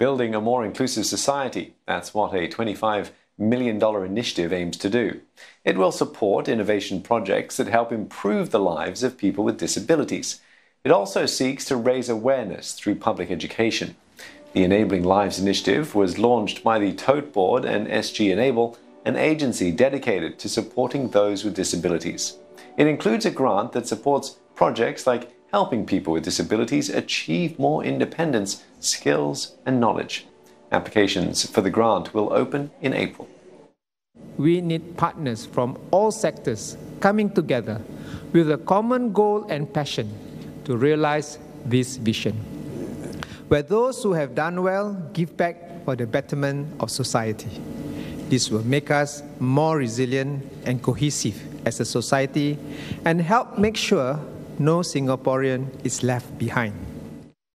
building a more inclusive society. That's what a $25 million initiative aims to do. It will support innovation projects that help improve the lives of people with disabilities. It also seeks to raise awareness through public education. The Enabling Lives initiative was launched by the Tote Board and SG Enable, an agency dedicated to supporting those with disabilities. It includes a grant that supports projects like helping people with disabilities achieve more independence, skills, and knowledge. Applications for the grant will open in April. We need partners from all sectors coming together with a common goal and passion to realize this vision. Where those who have done well give back for the betterment of society. This will make us more resilient and cohesive as a society and help make sure no Singaporean is left behind.